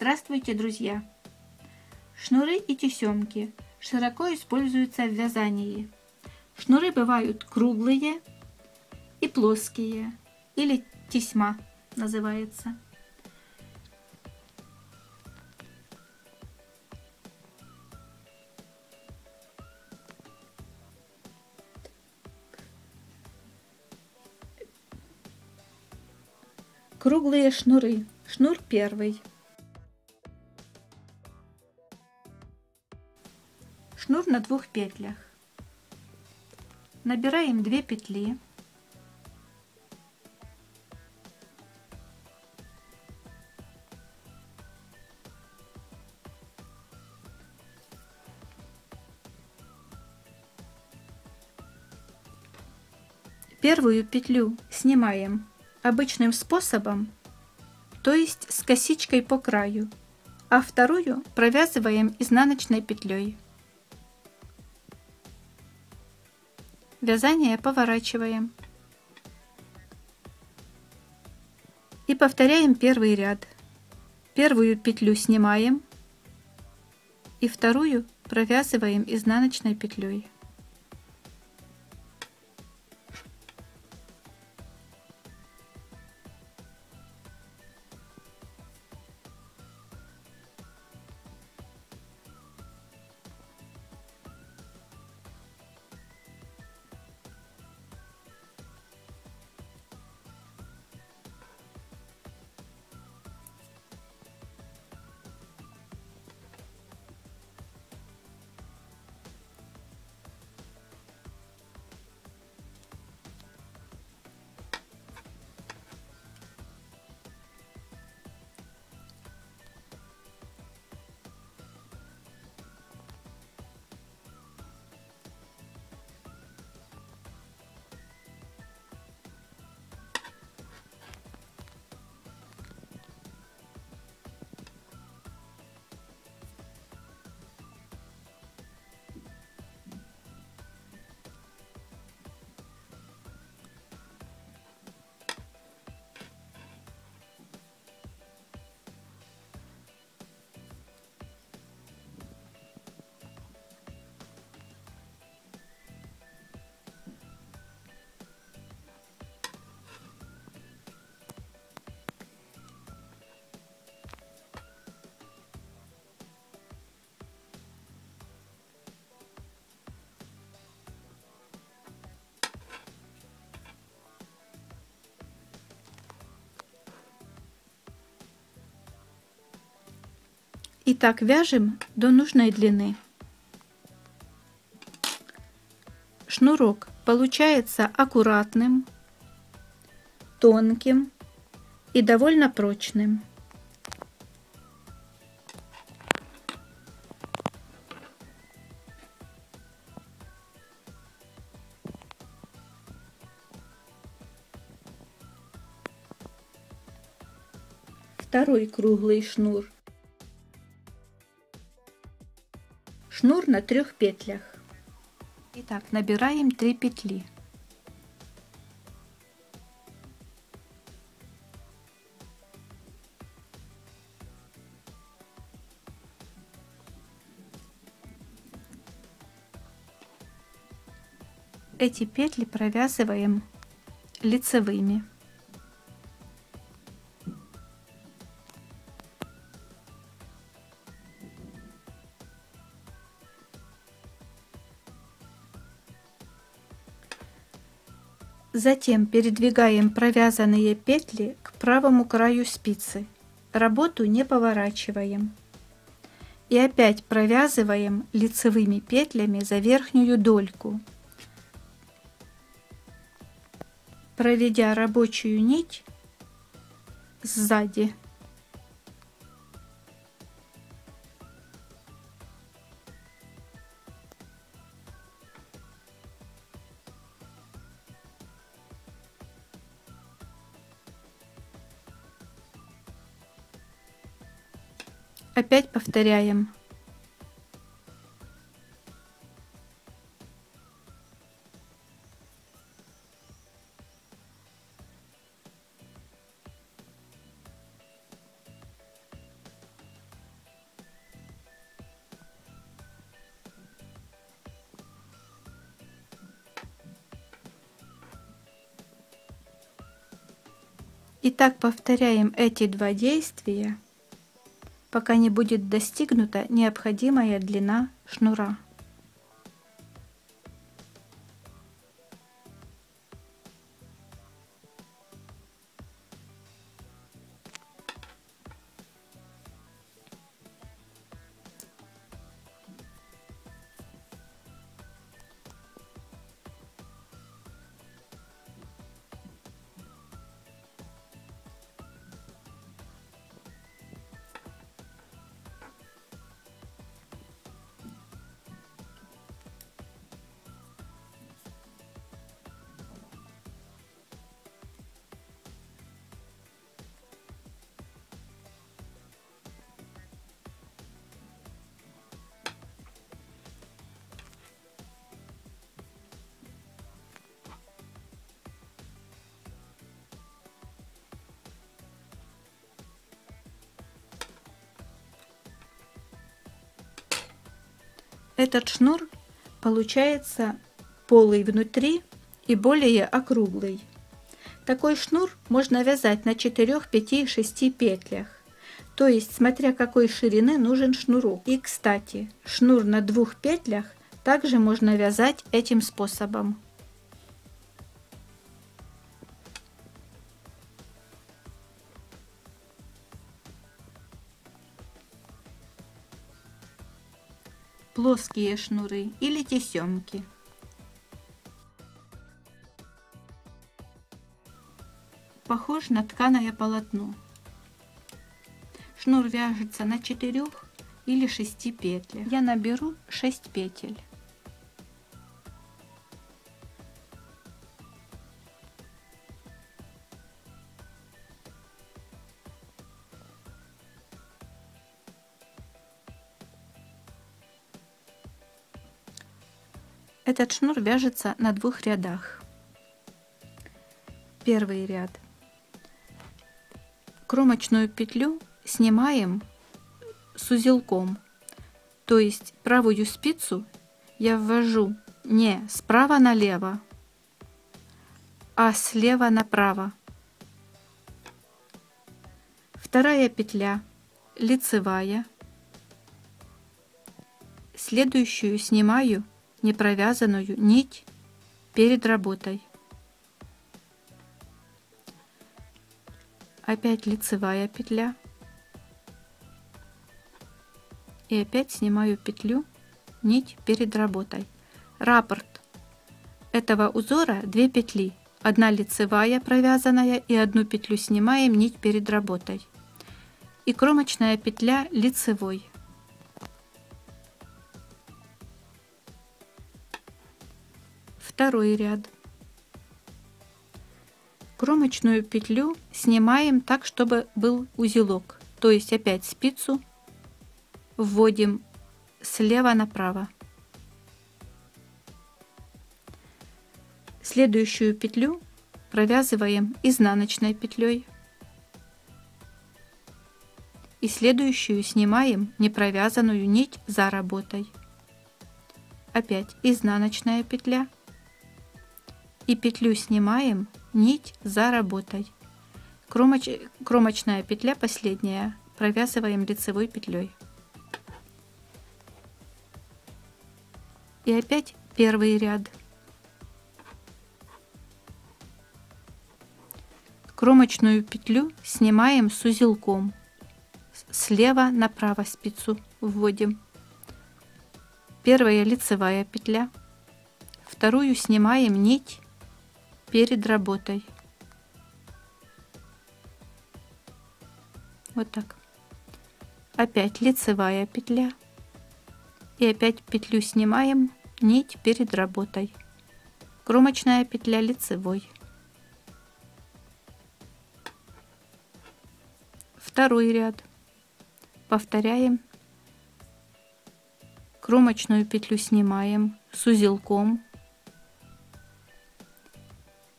Здравствуйте, друзья! Шнуры и тесемки широко используются в вязании. Шнуры бывают круглые и плоские, или тесьма называется. Круглые шнуры. Шнур первый. Шнур на двух петлях. Набираем 2 петли. Первую петлю снимаем обычным способом, то есть с косичкой по краю, а вторую провязываем изнаночной петлей. Вязание поворачиваем. И повторяем первый ряд. Первую петлю снимаем и вторую провязываем изнаночной петлей. И так вяжем до нужной длины. Шнурок получается аккуратным, тонким и довольно прочным. Второй круглый шнур Шнур на трех петлях. Итак, набираем 3 петли. Эти петли провязываем лицевыми. Затем передвигаем провязанные петли к правому краю спицы. Работу не поворачиваем. И опять провязываем лицевыми петлями за верхнюю дольку. Проведя рабочую нить сзади. Опять повторяем. Итак, повторяем эти два действия – пока не будет достигнута необходимая длина шнура. Этот шнур получается полый внутри и более округлый. Такой шнур можно вязать на 4, 5, 6 петлях. То есть, смотря какой ширины нужен шнурок. И, кстати, шнур на двух петлях также можно вязать этим способом. Плоские шнуры или тесемки. Похож на тканое полотно. Шнур вяжется на 4 или 6 петлях. Я наберу 6 петель. Этот шнур вяжется на двух рядах. Первый ряд. Кромочную петлю снимаем с узелком, то есть правую спицу я ввожу не справа налево, а слева направо. Вторая петля лицевая. Следующую снимаю непровязанную нить перед работой. Опять лицевая петля. И опять снимаю петлю, нить перед работой. Раппорт этого узора две петли. Одна лицевая провязанная и одну петлю снимаем нить перед работой. И кромочная петля лицевой. Второй ряд. Кромочную петлю снимаем так, чтобы был узелок, то есть опять спицу вводим слева направо. Следующую петлю провязываем изнаночной петлей. И следующую снимаем непровязанную нить за работой. Опять изнаночная петля и петлю снимаем, нить за работой. Кромоч... Кромочная петля последняя провязываем лицевой петлей. И опять первый ряд. Кромочную петлю снимаем с узелком. Слева направо спицу вводим. Первая лицевая петля. Вторую снимаем нить перед работой. Вот так. Опять лицевая петля. И опять петлю снимаем, нить перед работой. Кромочная петля лицевой. Второй ряд. Повторяем. Кромочную петлю снимаем с узелком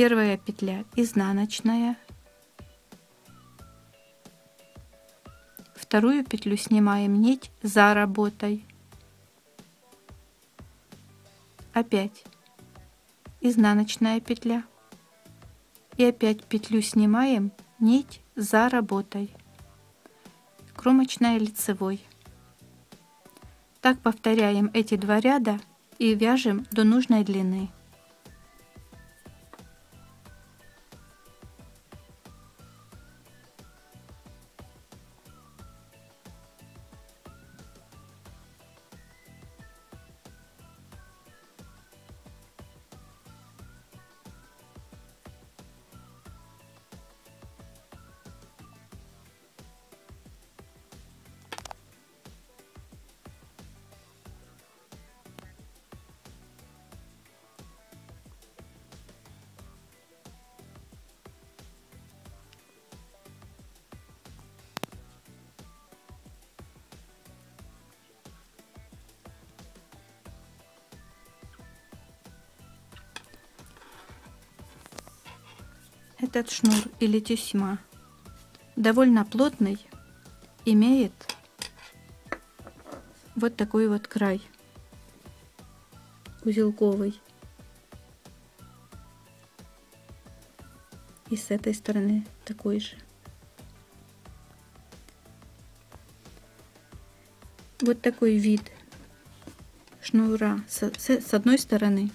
Первая петля изнаночная. Вторую петлю снимаем нить за работой. Опять изнаночная петля. И опять петлю снимаем, нить за работой. Кромочная лицевой. Так повторяем эти два ряда и вяжем до нужной длины. Этот шнур или тесьма довольно плотный, имеет вот такой вот край узелковый. И с этой стороны такой же. Вот такой вид шнура с, с, с одной стороны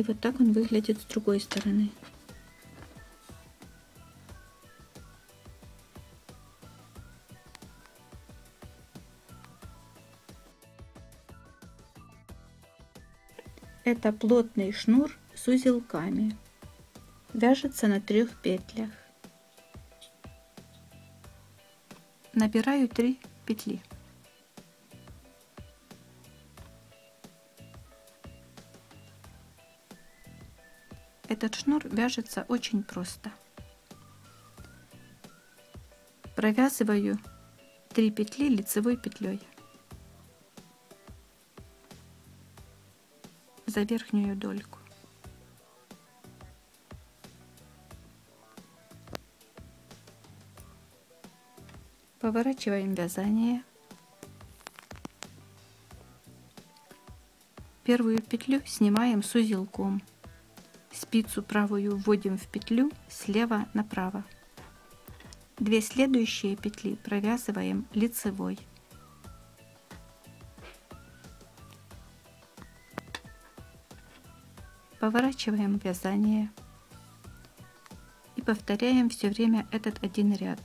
И вот так он выглядит с другой стороны. Это плотный шнур с узелками. Вяжется на трех петлях. Набираю 3 петли. Этот шнур вяжется очень просто. Провязываю 3 петли лицевой петлей за верхнюю дольку. Поворачиваем вязание. Первую петлю снимаем с узелком. Спицу правую вводим в петлю слева направо. Две следующие петли провязываем лицевой. Поворачиваем вязание и повторяем все время этот один ряд.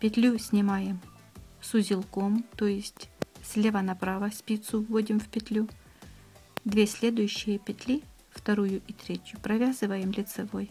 Петлю снимаем с узелком, то есть слева направо спицу вводим в петлю. Две следующие петли вторую и третью. Провязываем лицевой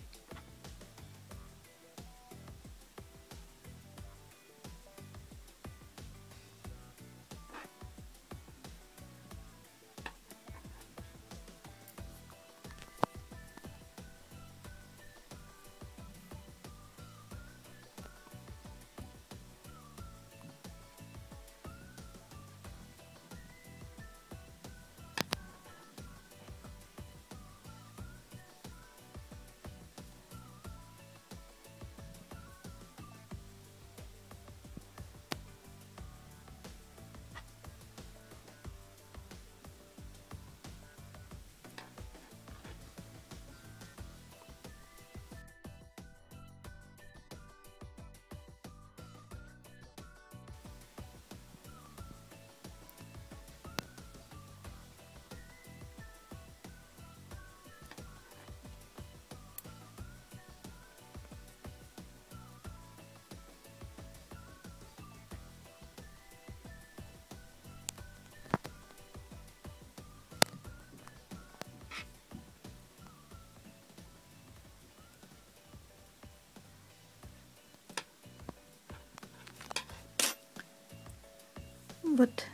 Вот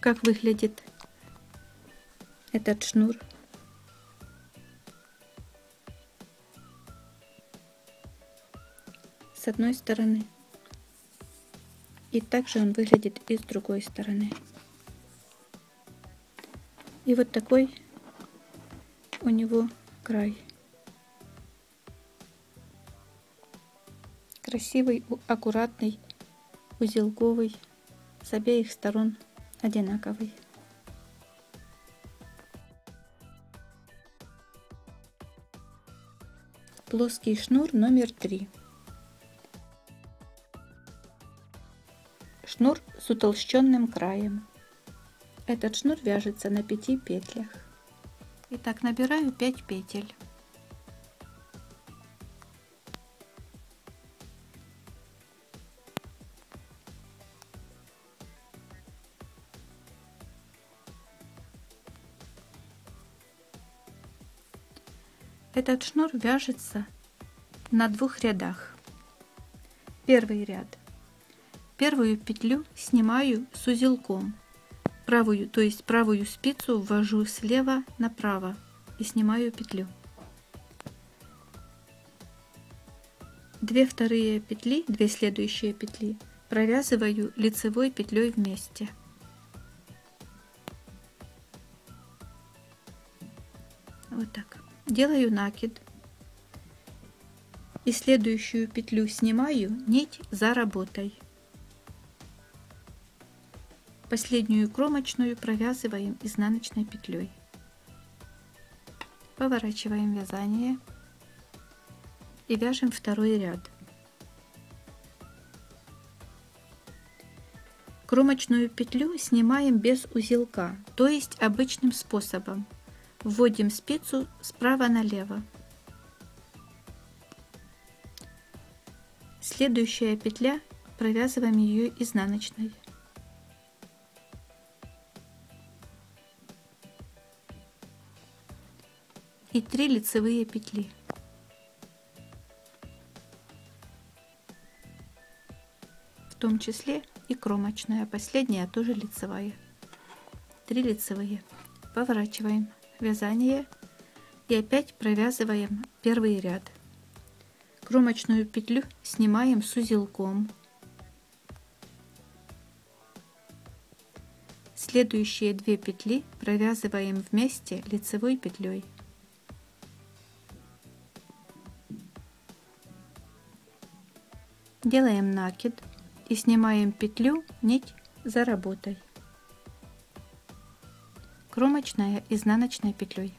как выглядит этот шнур. С одной стороны. И также он выглядит и с другой стороны. И вот такой у него край. Красивый, аккуратный, узелковый с обеих сторон одинаковый. Плоский шнур номер 3. Шнур с утолщенным краем. Этот шнур вяжется на 5 петлях. Итак, набираю 5 петель. Этот шнур вяжется на двух рядах. Первый ряд. Первую петлю снимаю с узелком. Правую, то есть правую спицу ввожу слева направо и снимаю петлю. Две вторые петли, две следующие петли провязываю лицевой петлей вместе. Делаю накид и следующую петлю снимаю нить за работой. Последнюю кромочную провязываем изнаночной петлей. Поворачиваем вязание и вяжем второй ряд. Кромочную петлю снимаем без узелка, то есть обычным способом – Вводим спицу справа налево. Следующая петля провязываем ее изнаночной. И 3 лицевые петли. В том числе и кромочная, последняя тоже лицевая. 3 лицевые. Поворачиваем вязание и опять провязываем первый ряд. Кромочную петлю снимаем с узелком. Следующие две петли провязываем вместе лицевой петлей. Делаем накид и снимаем петлю нить за работой кромочная изнаночной петлей.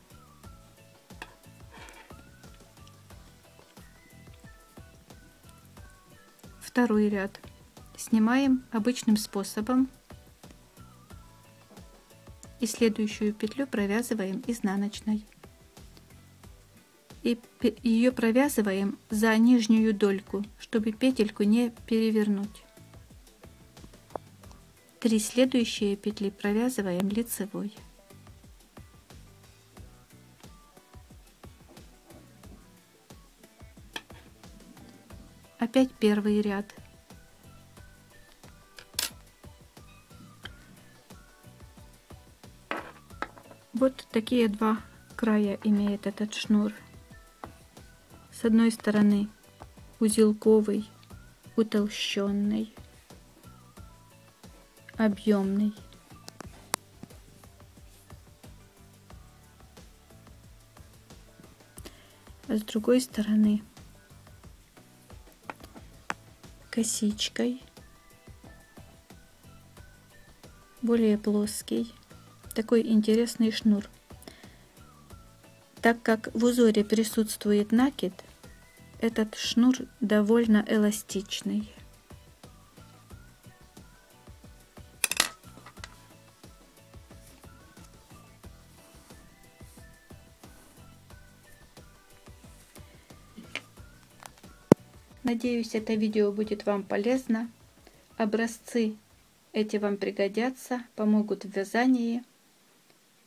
Второй ряд снимаем обычным способом и следующую петлю провязываем изнаночной. И ее провязываем за нижнюю дольку, чтобы петельку не перевернуть. Три следующие петли провязываем лицевой. Опять первый ряд. Вот такие два края имеет этот шнур. С одной стороны узелковый, утолщенный, объемный. А с другой стороны косичкой, более плоский, такой интересный шнур. Так как в узоре присутствует накид, этот шнур довольно эластичный. Надеюсь, это видео будет вам полезно. Образцы эти вам пригодятся, помогут в вязании.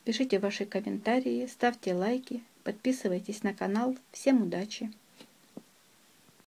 Пишите ваши комментарии, ставьте лайки, подписывайтесь на канал. Всем удачи!